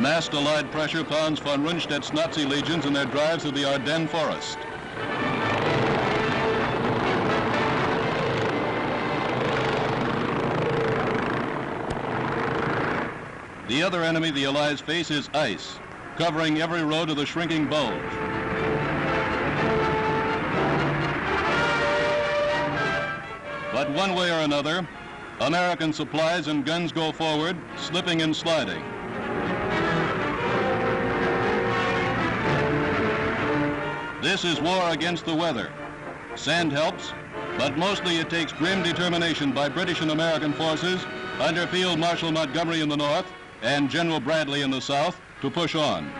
Vast Allied pressure pounds von Rundstedt's Nazi legions in their drive through the Ardennes forest. The other enemy the Allies face is ice, covering every road of the shrinking bulge. But one way or another, American supplies and guns go forward, slipping and sliding. This is war against the weather. Sand helps, but mostly it takes grim determination by British and American forces under Field Marshal Montgomery in the north and General Bradley in the south to push on.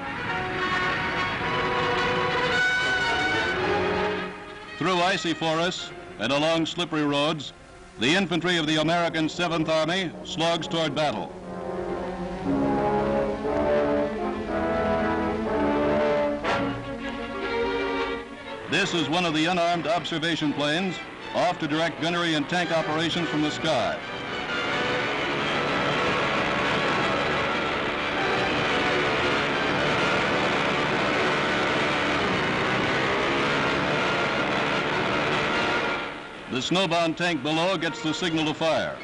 Through icy forests and along slippery roads, the infantry of the American 7th Army slogs toward battle. This is one of the unarmed observation planes off to direct gunnery and tank operations from the sky. The snowbound tank below gets the signal to fire.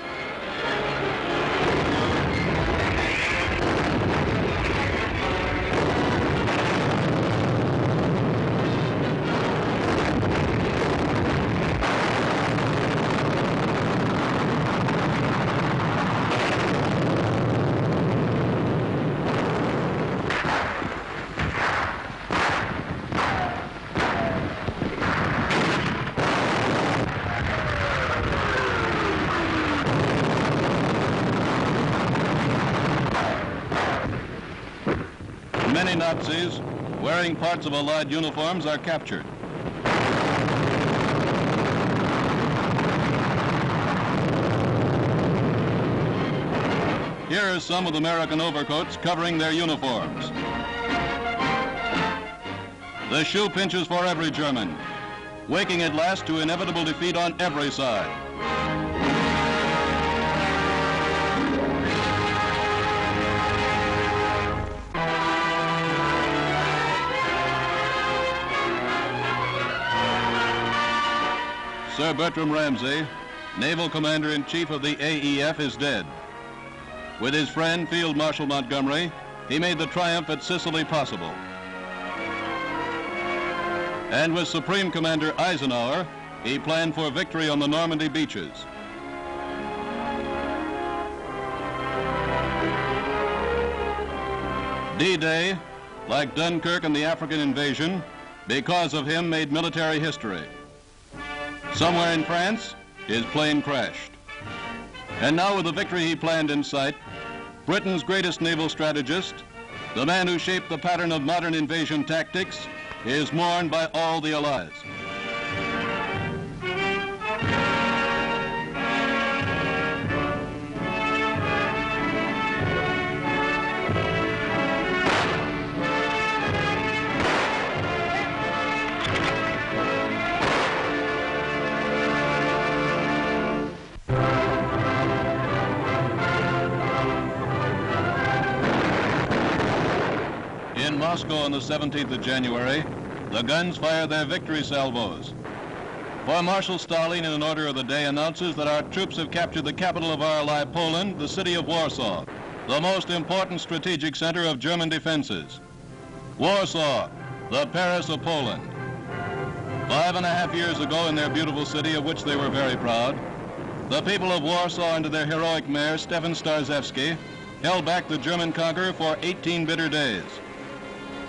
Nazis wearing parts of Allied uniforms are captured. Here are some with American overcoats covering their uniforms. The shoe pinches for every German, waking at last to inevitable defeat on every side. Sir Bertram Ramsay, Naval Commander-in-Chief of the AEF, is dead. With his friend Field Marshal Montgomery, he made the triumph at Sicily possible. And with Supreme Commander Eisenhower, he planned for victory on the Normandy beaches. D-Day, like Dunkirk and the African invasion, because of him made military history. Somewhere in France, his plane crashed. And now with the victory he planned in sight, Britain's greatest naval strategist, the man who shaped the pattern of modern invasion tactics, is mourned by all the Allies. Moscow on the 17th of January, the guns fire their victory salvos. For Marshal Stalin, in an order of the day, announces that our troops have captured the capital of our ally, Poland, the city of Warsaw, the most important strategic center of German defenses. Warsaw, the Paris of Poland. Five and a half years ago in their beautiful city, of which they were very proud, the people of Warsaw, under their heroic mayor, Stefan Starzynski, held back the German conqueror for 18 bitter days.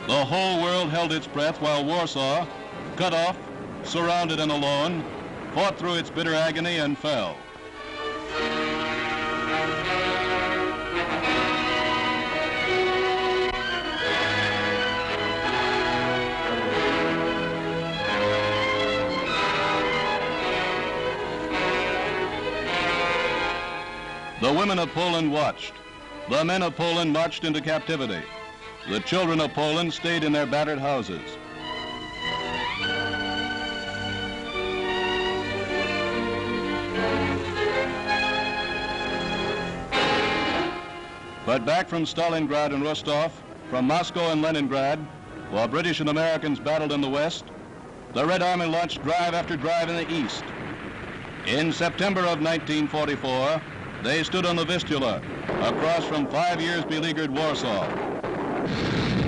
The whole world held its breath while Warsaw, cut off, surrounded and alone, fought through its bitter agony and fell. The women of Poland watched. The men of Poland marched into captivity. The children of Poland stayed in their battered houses. But back from Stalingrad and Rostov, from Moscow and Leningrad, while British and Americans battled in the west, the Red Army launched drive after drive in the east. In September of 1944, they stood on the Vistula, across from five years beleaguered Warsaw. Thank you.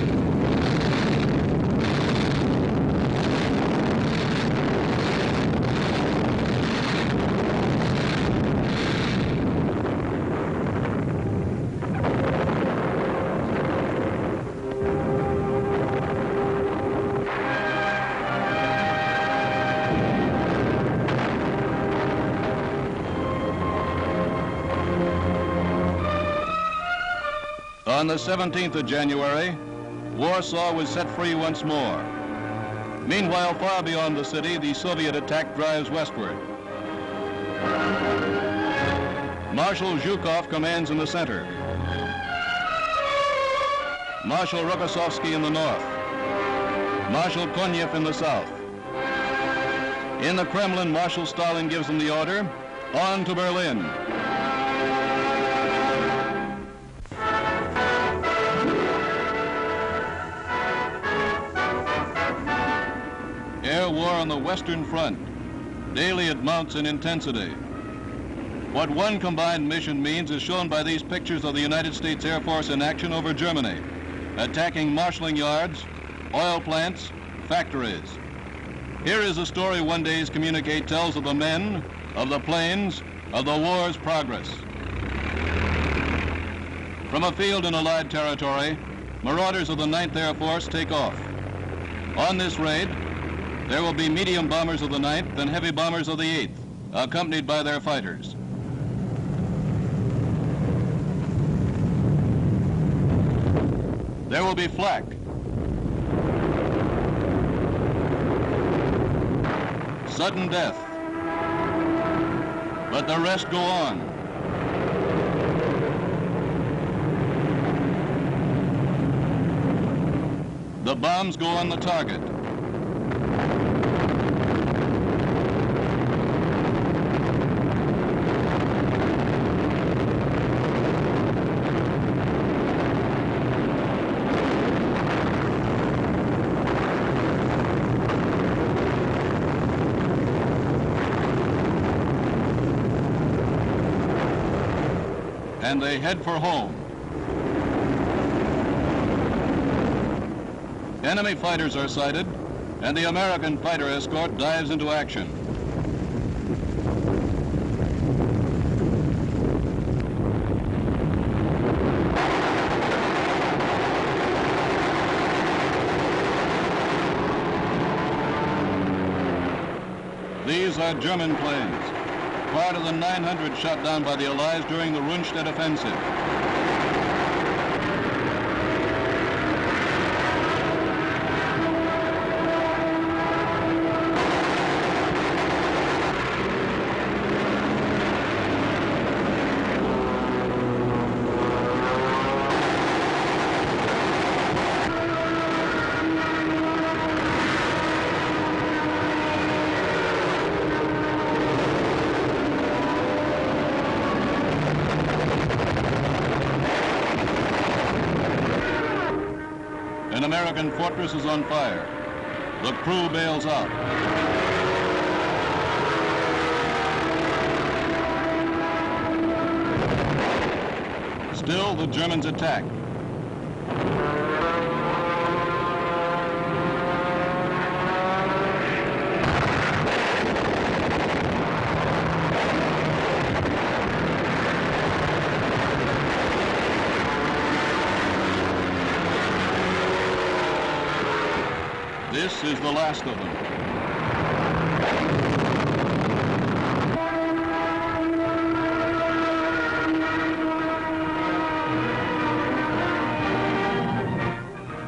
On the 17th of January, Warsaw was set free once more. Meanwhile, far beyond the city, the Soviet attack drives westward. Marshal Zhukov commands in the center. Marshal Rokossovsky in the north. Marshal Konev in the south. In the Kremlin, Marshal Stalin gives them the order, on to Berlin. On the Western Front. Daily it mounts in intensity. What one combined mission means is shown by these pictures of the United States Air Force in action over Germany, attacking marshalling yards, oil plants, factories. Here is a story one day's communique tells of the men, of the planes, of the war's progress. From a field in Allied territory, marauders of the 9th Air Force take off. On this raid, there will be medium bombers of the 9th and heavy bombers of the 8th, accompanied by their fighters. There will be flak. Sudden death. But the rest go on. The bombs go on the target. And they head for home. Enemy fighters are sighted, and the American fighter escort dives into action. These are German planes, part of the 900 shot down by the Allies during the Rundstedt offensive. American fortress is on fire. The crew bails out. Still, the Germans attack. This is the last of them.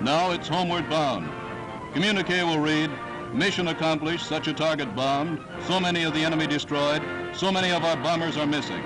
Now it's homeward bound. Communique will read, mission accomplished, such a target bombed, so many of the enemy destroyed, so many of our bombers are missing.